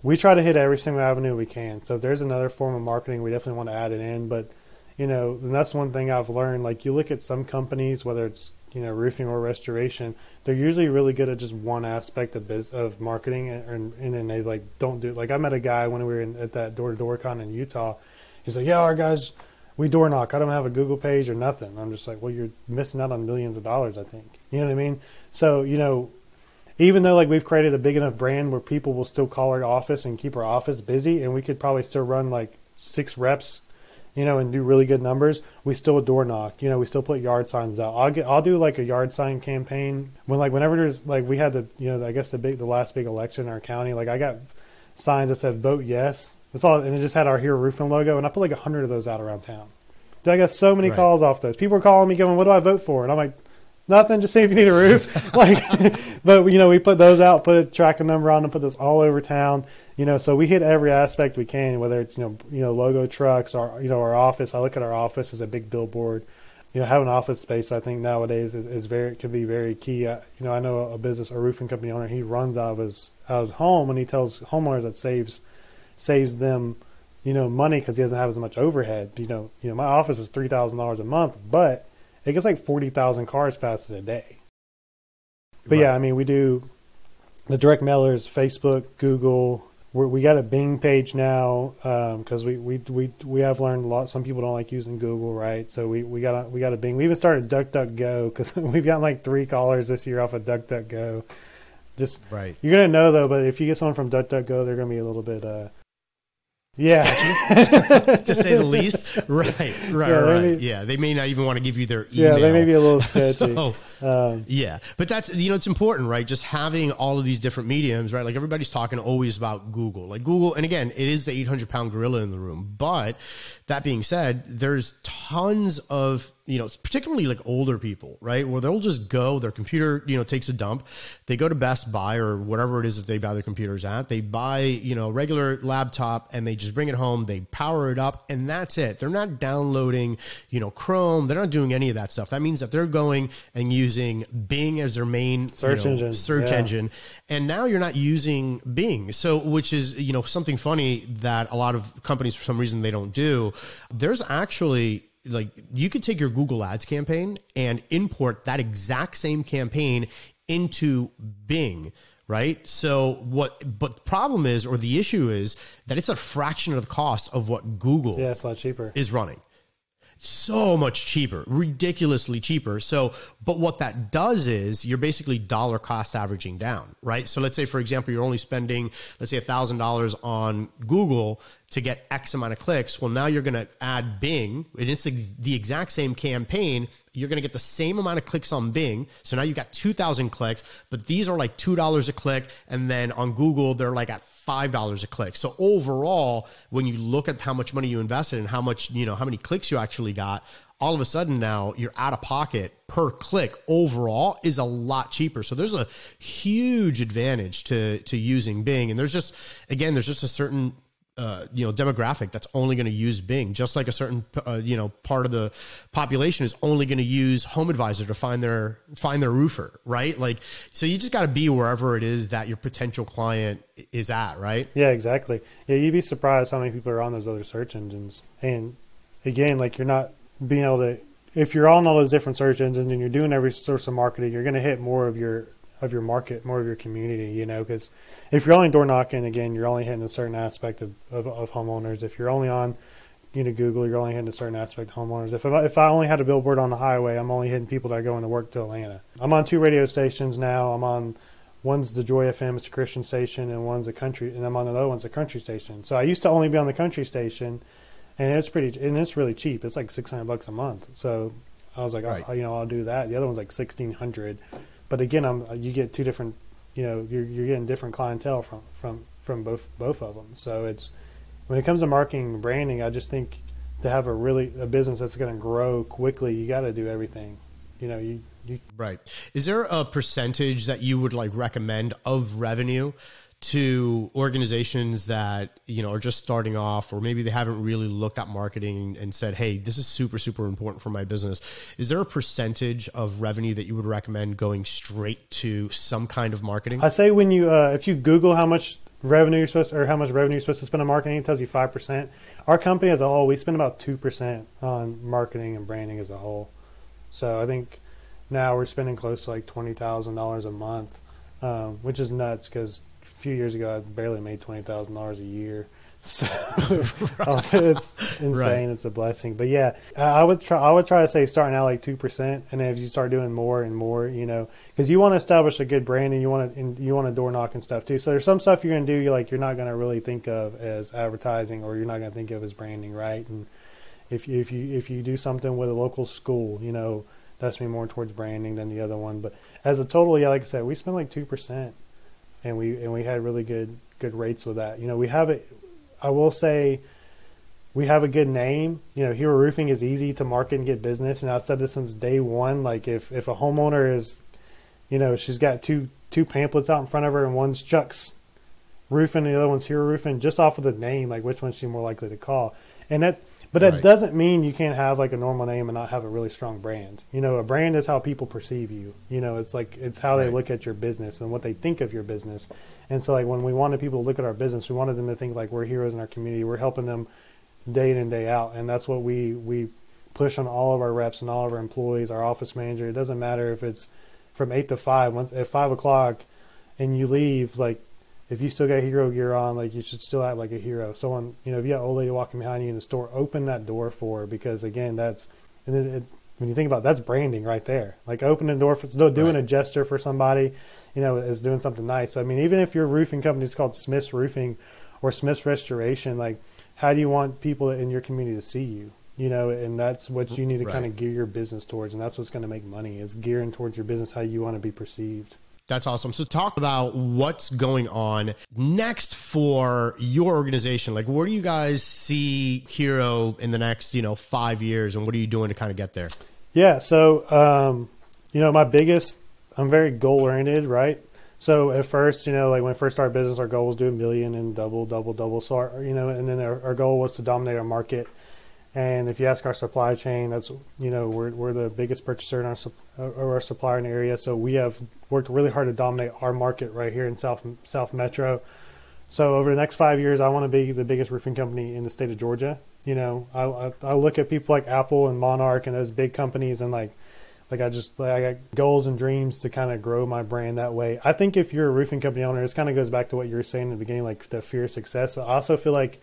Speaker 3: we try to hit every single avenue we can. So if there's another form of marketing, we definitely want to add it in. But you know, and that's one thing I've learned. Like you look at some companies, whether it's you know roofing or restoration, they're usually really good at just one aspect of biz, of marketing, and, and then they like don't do. Like I met a guy when we were in, at that door to door con in Utah. He's like, yeah, our guys, we door knock. I don't have a Google page or nothing. I'm just like, well, you're missing out on millions of dollars. I think you know what I mean. So you know, even though like we've created a big enough brand where people will still call our office and keep our office busy and we could probably still run like six reps you know and do really good numbers we still door knock. You know we still put yard signs out. I'll get i'll do like a yard sign campaign. When like whenever there's like we had the you know i guess the big the last big election in our county like i got signs that said vote yes. It's all and it just had our hero roofing logo and i put like a hundred of those out around town. Dude, i got so many right. calls off those. People are calling me going what do i vote for? And i'm like nothing. Just see if you need a roof. *laughs* like, but you know, we put those out, put a tracking number on them, put this all over town. You know, so we hit every aspect we can, whether it's you know, you know, logo trucks or you know, our office. I look at our office as a big billboard. You know, having office space, I think nowadays is, is very can be very key. Uh, you know, I know a business, a roofing company owner, he runs out of his out of his home, and he tells homeowners that saves saves them you know money because he doesn't have as much overhead. You know, you know, my office is three thousand dollars a month, but it gets like 40,000 cars passed in a day. But right. yeah, I mean, we do the direct mailers, Facebook, Google. We're, we got a Bing page now because um, we, we we we have learned a lot. Some people don't like using Google, right? So we, we got a, we got a Bing. We even started DuckDuckGo because *laughs* we've got like three callers this year off of DuckDuckGo. Just
Speaker 1: right.
Speaker 3: You're gonna know though, but if you get someone from DuckDuckGo, they're gonna be a little bit uh, yeah, *laughs*
Speaker 1: to say the least. Right, right, yeah, right. May, yeah, they may not even want to give you their email.
Speaker 3: Yeah, they may be a little *laughs* sketchy. so,
Speaker 1: um, yeah, but that's you know it's important, right? Just having all of these different mediums, right? Like everybody's talking always about Google, like Google, and again, it is the 800 pound gorilla in the room. But that being said, there's tons of you know, particularly like older people, right? Where they'll just go, their computer, you know, takes a dump. They go to Best Buy or whatever it is that they buy their computers at. They buy, you know, a regular laptop and they just bring it home. They power it up and that's it. They're not downloading, you know, Chrome. They're not doing any of that stuff. That means that they're going and using Bing as their main
Speaker 3: Search
Speaker 1: you know,
Speaker 3: engine,
Speaker 1: Search
Speaker 3: yeah.
Speaker 1: engine. And now you're not using Bing. So, which is, you know, something funny that a lot of companies, for some reason, they don't do. There's actually, like, you could take your Google Ads campaign and import that exact same campaign into Bing. Right. So what, but the problem is, or the issue is that it's a fraction of the cost of what Google
Speaker 3: Yeah, it's a lot cheaper.
Speaker 1: is running so much cheaper, ridiculously cheaper. So, but what that does is you're basically dollar cost averaging down, right? So let's say, for example, you're only spending, let's say a thousand dollars on Google to get X amount of clicks. Well, now you're going to add Bing and it's the exact same campaign. You're going to get the same amount of clicks on Bing. So now you've got 2000 clicks, but these are like $2 a click. And then on Google, they're like at $5 a click. So overall, when you look at how much money you invested and how much, you know, how many clicks you actually got, all of a sudden now you're out of pocket per click overall is a lot cheaper. So there's a huge advantage to to using Bing. And there's just again, there's just a certain uh, you know demographic that's only going to use Bing, just like a certain uh, you know part of the population is only going to use Home Advisor to find their find their roofer, right? Like, so you just got to be wherever it is that your potential client is at, right?
Speaker 3: Yeah, exactly. Yeah, you'd be surprised how many people are on those other search engines. And again, like you're not being able to if you're on all those different search engines and you're doing every source of marketing, you're going to hit more of your of your market, more of your community. You know, because if you're only door knocking, again, you're only hitting a certain aspect of, of, of homeowners. If you're only on you know Google, you're only hitting a certain aspect of homeowners. If I, if I only had a billboard on the highway, I'm only hitting people that are going to work to Atlanta. I'm on two radio stations now. I'm on one's the Joy FM, it's a Christian station, and one's a country, and I'm on the other one's a country station. So I used to only be on the country station, and it's pretty, and it's really cheap. It's like 600 bucks a month. So I was like, oh,
Speaker 1: Right.
Speaker 3: oh, you know, I'll do that. The other one's like 1600, but again, I'm uh, you get two different, you know, you're you're getting different clientele from from from both both of them. So it's when it comes to marketing and branding, I just think to have a really a business that's going to grow quickly, you got to do everything. You know, you you
Speaker 1: Right. Is there a percentage that you would like recommend of revenue to organizations that, you know, are just starting off or maybe they haven't really looked at marketing and said, "Hey, this is super super important for my business." Is there a percentage of revenue that you would recommend going straight to some kind of marketing?
Speaker 3: I say when you uh, if you Google how much revenue you're supposed or how much revenue you're supposed to spend on marketing, it tells you five percent. Our company as a whole, we spend about two percent on marketing and branding as a whole. So I think now we're spending close to like twenty thousand dollars a month, um, which is nuts because few years ago I barely made twenty thousand dollars a year. *laughs* So *laughs* it's insane.
Speaker 1: Right.
Speaker 3: It's a blessing. But yeah, I I would try. I would try to say starting out like two percent, and then if you start doing more and more, you know, because you want to establish a good brand and you want to and you want to door knock and stuff too. So there's some stuff you're gonna do you like you're not gonna really think of as advertising or you're not gonna think of as branding, right? And if you, if you if you do something with a local school, you know, that's me more towards branding than the other one. But as a total, yeah, like I said, we spend like two percent, and we and we had really good good rates with that. You know, we have it. I will say we have a good name. You know, Hero Roofing is easy to market and get business. And I've said this since day one. Like if if a homeowner is, you know, she's got two two pamphlets out in front of her, and one's Chuck's Roofing, and the other one's Hero Roofing, just off of the name, like which one's she more likely to call? And that, but that
Speaker 1: Right.
Speaker 3: doesn't mean you can't have like a normal name and not have a really strong brand. You know, a brand is how people perceive you. You know, it's like it's how they look at your business and what they think of your business. And so, like when we wanted people to look at our business, we wanted them to think like we're heroes in our community. We're helping them day in and day out, and that's what we we push on all of our reps and all of our employees, our office manager. It doesn't matter if it's from eight to five. Once at five o'clock, and you leave, like if you still got hero gear on, like you should still act like a hero. Someone, you know, if you got an old lady walking behind you in the store, open that door for her because again, that's and it, it, when you think about it, that's branding right there. Like opening the door for doing
Speaker 1: Right.
Speaker 3: a gesture for somebody, you know, is doing something nice. I mean, even if your roofing company is called Smith's Roofing or Smith's Restoration, like how do you want people in your community to see you? You know, and that's what you need to
Speaker 1: Right.
Speaker 3: kind of gear your business towards, and that's what's going to make money is gearing towards your business how you want to be perceived.
Speaker 1: That's awesome. So talk about what's going on next for your organization. Like where do you guys see Hero in the next, you know, 5 years and what are you doing to kind of get there?
Speaker 3: Yeah. So, um, you know, my biggest, I'm very goal oriented, right? So at first, you know, like when I first started business, our goal was do a million and double, double, double. So, our, you know, and then our, our goal was to dominate our market. And if you ask our supply chain, that's you know we're we're the biggest purchaser in our or our supplier in the area. So we have worked really hard to dominate our market right here in South South Metro. So over the next five years, I want to be the biggest roofing company in the state of Georgia. You know, I, I, I look at people like Apple and Monarch and those big companies, and like like I just like I got goals and dreams to kind of grow my brand that way. I think if you're a roofing company owner, this kind of goes back to what you were saying in the beginning, like the fear of success. I also feel like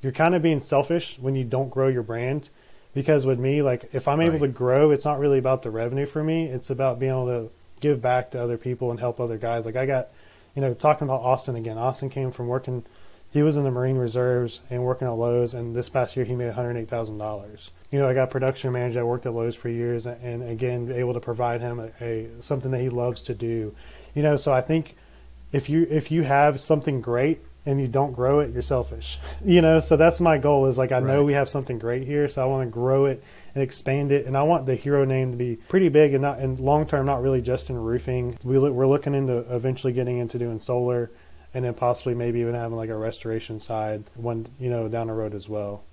Speaker 3: you're kind of being selfish when you don't grow your brand. Because with me, like if I'm able right. to grow, it's not really about the revenue for me. It's about being able to give back to other people and help other guys. Like I got, you know, talking about Austin again. Austin came from working. He was in the Marine Reserves and working at Lowe's, and this past year he made one hundred eight thousand dollars. You know, I got production manager that worked at Lowe's for years, and again, able to provide him a, a something that he loves to do. You know, so I think if you if you have something great and you don't grow it, you're selfish. *laughs* You know, so that's my goal is like I right. know we have something great here, so I want to grow it and expand it, and I want the hero name to be pretty big and not in long term, not really just in roofing. We look, we're looking into eventually getting into doing solar, and then possibly maybe even having like a restoration side one you know down the road as well.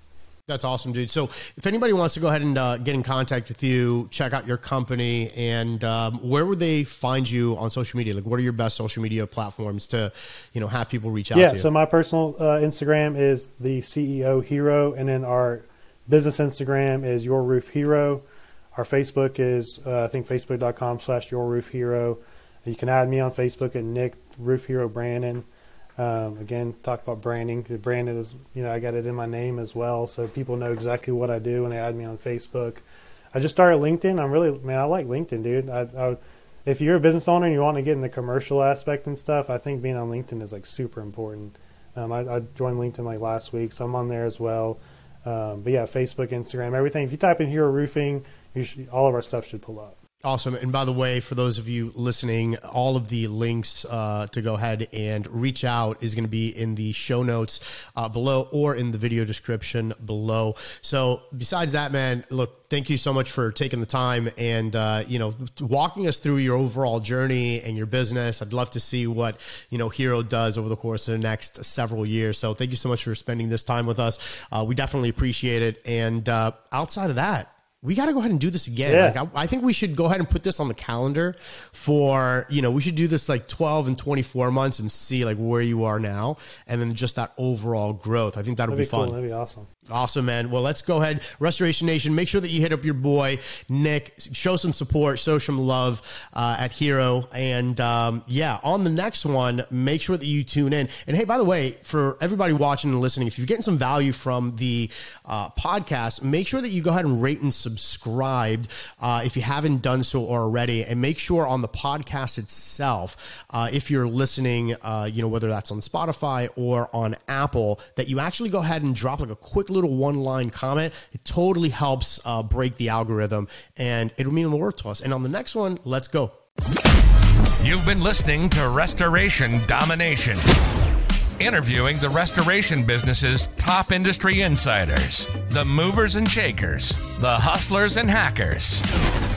Speaker 1: That's awesome, dude. So, if anybody wants to go ahead and uh, get in contact with you, check out your company, and um, where would they find you on social media? Like, what are your best social media platforms to, you know, have people reach out?
Speaker 3: Yeah. So my personal uh, Instagram is the CEO Hero, and then our business Instagram is Your Roof Hero. Our Facebook is uh, I think facebook.com/slash Your Roof Hero. You can add me on Facebook at Nick Roof Hero Branon. Um, again, talk about branding. The branding is, you know, I got it in my name as well, so people know exactly what I do when they add me on Facebook. I just started LinkedIn. I'm really, man, I like LinkedIn, dude. I, I, if you're a business owner and you want to get in the commercial aspect and stuff, I think being on LinkedIn is like super important. Um, I, I, joined LinkedIn like last week, so I'm on there as well. Um, but yeah, Facebook, Instagram, everything. If you type in Hero Roofing, should, all of our stuff should pull up.
Speaker 1: Awesome. And by the way, for those of you listening, all of the links uh, to go ahead and reach out is going to be in the show notes uh, below or in the video description below. So, besides that, man, look, thank you so much for taking the time and uh, you know walking us through your overall journey and your business. I'd love to see what you know Hero does over the course of the next several years. So, thank you so much for spending this time with us. Uh, we definitely appreciate it. And uh, outside of that we got to go ahead and do this again. Yeah. Like, I, I, think we should go ahead and put this on the calendar for, you know, we should do this like 12 and 24 months and see like where you are now and then just that overall growth. I think that'll
Speaker 3: That'd
Speaker 1: be, be fun.
Speaker 3: That'd be awesome.
Speaker 1: Awesome, man. Well, let's go ahead. Restoration Nation, make sure that you hit up your boy, Nick. Show some support, show some love uh, at Hero. And um, yeah, on the next one, make sure that you tune in. And hey, by the way, for everybody watching and listening, if you're getting some value from the uh, podcast, make sure that you go ahead and rate and subscribe uh, if you haven't done so already. And make sure on the podcast itself, uh, if you're listening, uh, you know, whether that's on Spotify or on Apple, that you actually go ahead and drop like a quick little one line comment. It totally helps uh, break the algorithm and it'll mean the world to us. And on the next one, let's go.
Speaker 2: You've been listening to Restoration Domination, interviewing the restoration business's top industry insiders, the movers and shakers, the hustlers and hackers.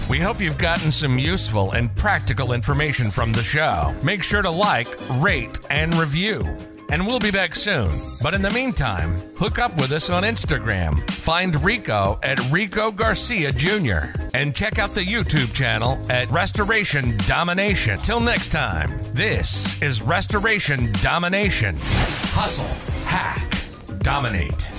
Speaker 2: We hope you've gotten some useful and practical information from the show. Make sure to like, rate, and review and we'll be back soon. But in the meantime, hook up with us on Instagram. Find Rico at Rico Garcia Jr. and check out the YouTube channel at Restoration Domination. Till next time, this is Restoration Domination. Hustle, hack, dominate.